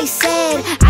I said